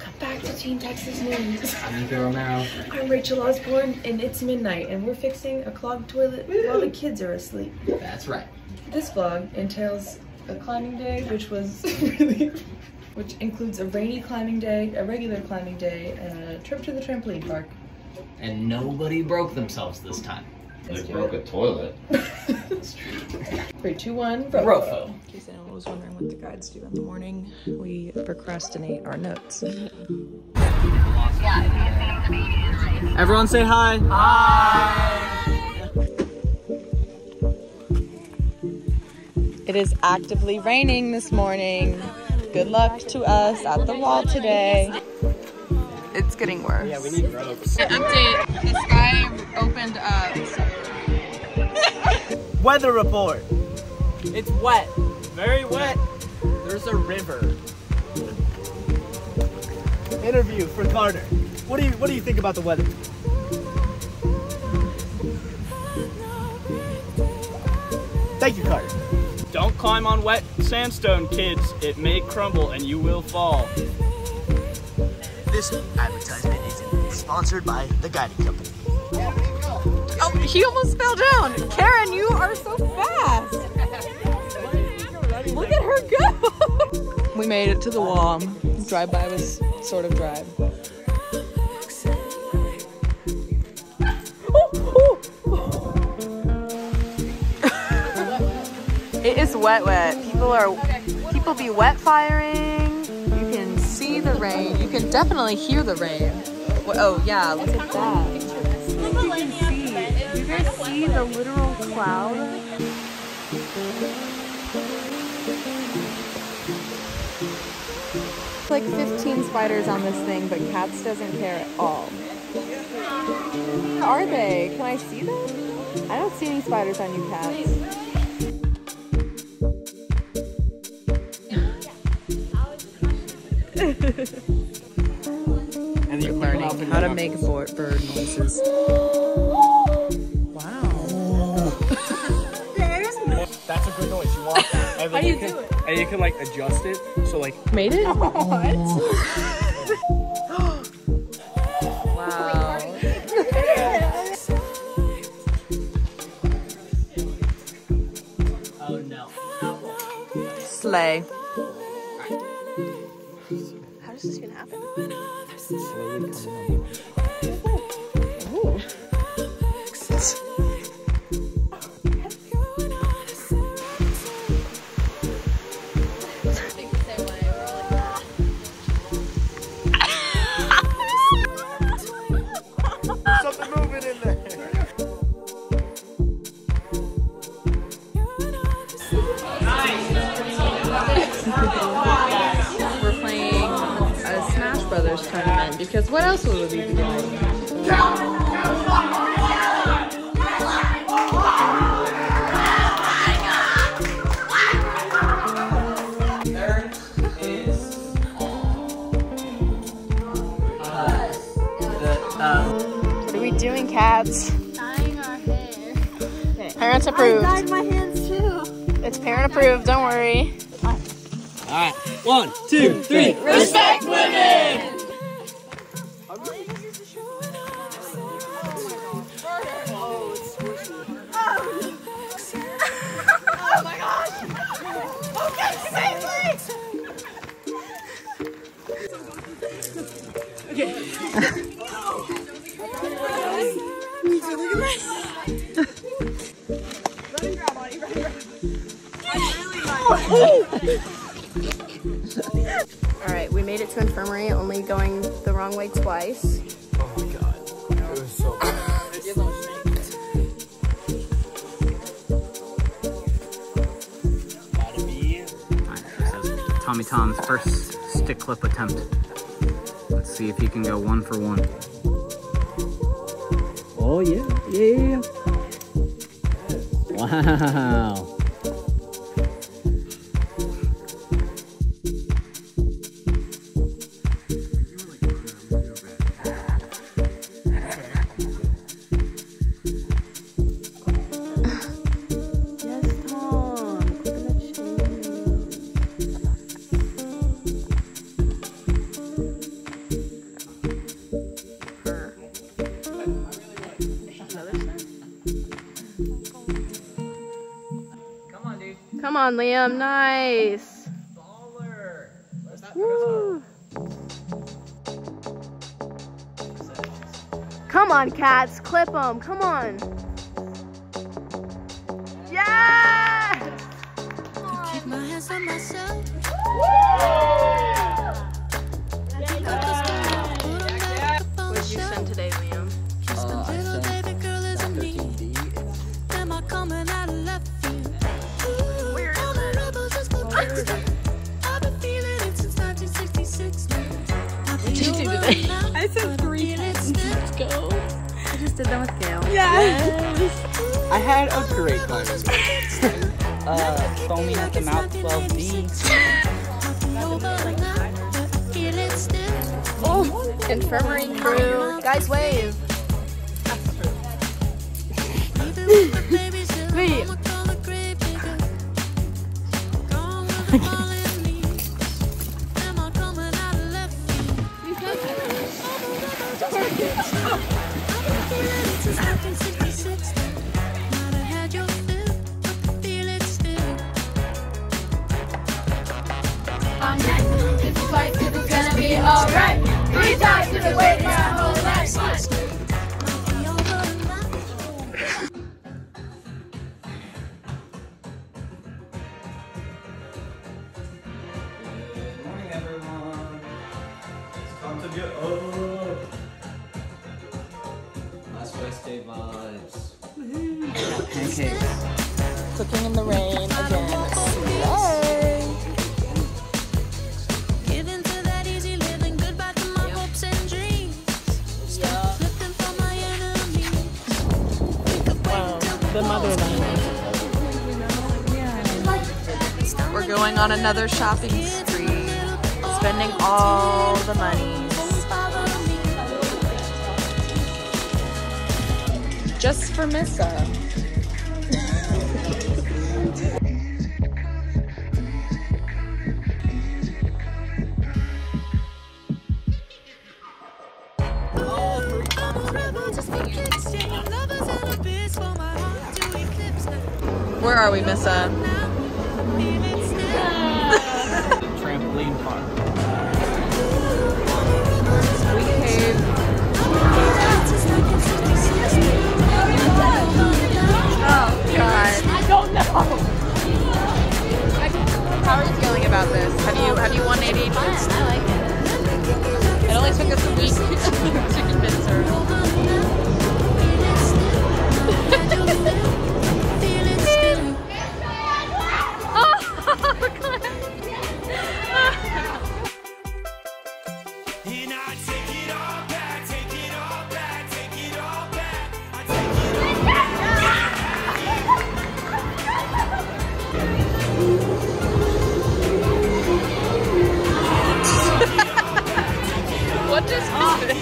Welcome back to Team Texas News. I'm Nico Romero. I'm Rachel Osborne, and it's midnight, and we're fixing a clogged toilet while the kids are asleep. That's right. This vlog entails a climbing day, which was really, which includes a rainy climbing day, a regular climbing day, and a trip to the trampoline park. And nobody broke themselves this time. They broke a toilet. Three, two, one, Rofo. In case anyone was wondering what the guides do in the morning, we procrastinate our notes. Everyone say hi. Hi. It is actively raining this morning. Good luck to us at the wall today. It's getting worse. Yeah, we need ropes. Update. The sky opened up. Weather report. It's wet. Very wet. There's a river. Interview for Carter. What do you What do you think about the weather? Thank you, Carter. Don't climb on wet sandstone, kids. It may crumble and you will fall. This advertisement is sponsored by the Guiding Company. He almost fell down. Karen, you are so fast. Look at her go. we made it to the wall. Drive by was sort of dry. It is wet, wet. People are, people be wet firing. You can see the rain. You can definitely hear the rain. Oh yeah, look at that. You see. Guys see the literal cloud? Like 15 spiders on this thing, but Cats doesn't care at all. Where are they? Can I see them? I don't see any spiders on you, Cats. And you're learning how to make bird noises. Wow. That's a good noise. You want that. And then do you can, do it? And you can like adjust it. So like Made it? What? wow. Oh no. Slay. What else would we be doing? Third is the What are we doing, cats? Dyeing our hair. Parents approved. I dyed my hands too. It's parent approved, don't worry. all right. One, two, three. Respect women! All right, we made it to infirmary, only going the wrong way twice. Oh my god. It was so bad. Tommy Tom's first stick clip attempt. Let's see if he can go one for one. Oh yeah, yeah. Wow. On, Liam. Nice. Come on, cats. Clip them. Come on. Yes! Keep my hands on myself. I had a great time. Uh, foaming at the mouth 12B. Oh, infirmary crew. Guys, wave. Wait. enemies. We could wait till The motherland. We're going on another shopping spree. Spending all the money. Just for Missa. Where are we, Missa? Trampoline park.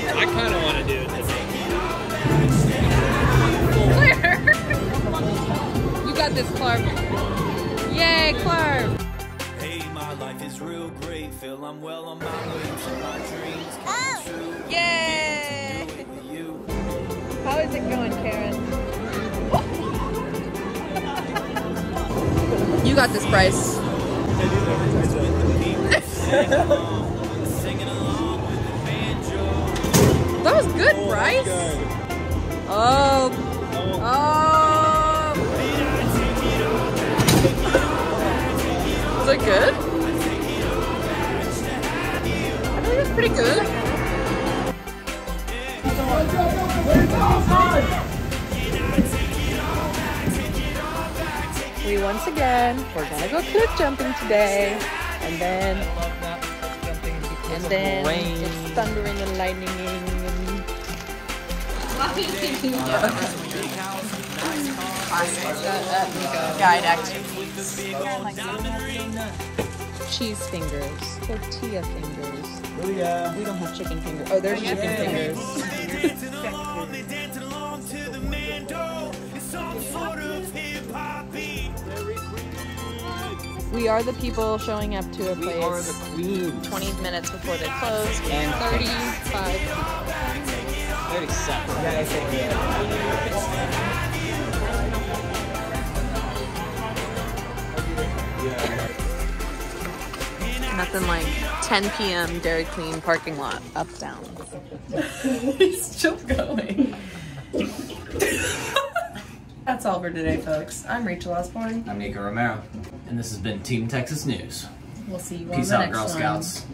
I kind of want to do it. You got this, Clark. Yay, Clark. Hey, my life is real great. Feel I'm well on my way to my dreams come true. Yay! Do it with you. How is it going, Karen? You got this, Bryce. Good, Bryce. Oh. Oh. Is it good? I think it was pretty good. We once again, we're gonna go cliff jumping today, and then, and then it's thundering and lightning and guide activities. Cheese fingers, tortilla fingers. Oh yeah. We don't have chicken fingers. Oh, there's chicken fingers. Dancing along, they dancing along to the mando. It's some sort of hip hop beat. We are the people showing up to a We are the place queen. 20 minutes before they close. And 35 people. 37. nothing like 10 p.m. Dairy Queen parking lot up down. He's still going. That's all for today, folks. I'm Rachel Osborne. I'm Nico Romero, and this has been Team Texas News. We'll see you on Peace the out, next Girl one. Scouts.